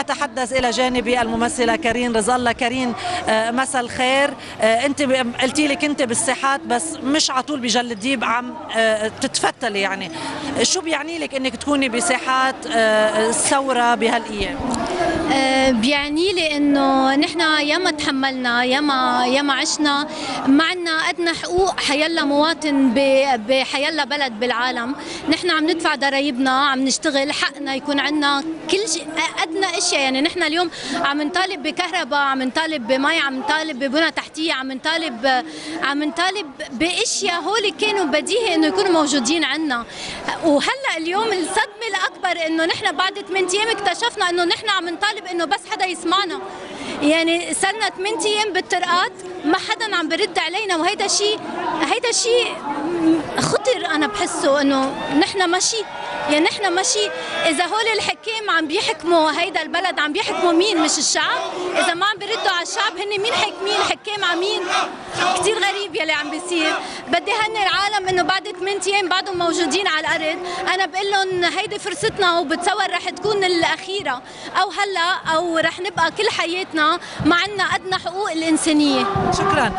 أتحدث إلى جانبي الممثلة كارين رضا الله كارين آه، مساء الخير. آه، أنت قلتي لي كنت بالساحات بس مش على طول بجل الديب عم آه، تتفتلي يعني. شو بيعني لك أنك تكوني بساحات الثورة بهالأيام؟ آه، بيعني لي انه نحن ياما تحملنا ياما ياما عشنا. ما عنا أدنى حقوق حيلا مواطن بحيلا بلد بالعالم. نحن عم ندفع ضرايبنا عم نشتغل حقنا يكون عنا كل شيء. أدنى أشياء. يعني نحن اليوم عم نطالب بكهرباء عم نطالب بمي عم نطالب ببنى تحتية عم نطالب عم نطالب بأشياء هول كانوا بديهي إنه يكونوا موجودين عنا. وهلأ اليوم الصدمة الأكبر إنه نحن بعد 8 أيام اكتشفنا إنه نحن عم نطالب إنه بس حدا يسمعنا. يعني صرنا 8 أيام بالطرقات ما حدا عم برد علينا وهيدا شيء هيدا شيء خطر أنا بحسه إنه نحن ماشي. يعني نحن ماشي. إذا هول الحكام عم بيحكموا هيدا البلد عم بيحكموا مين؟ مش الشعب. إذا ما عم بيردوا على الشعب هن مين حاكمين حكام على مين كثير غريب يلي عم بيصير. بدي هني العالم إنه بعد 8 أيام بعدهم موجودين على الأرض. أنا بقول لهم هيدي فرصتنا وبتصور رح تكون الأخيرة. أو هلأ أو رح نبقى كل حياتنا ما عنا أدنى حقوق الإنسانية. شكرا.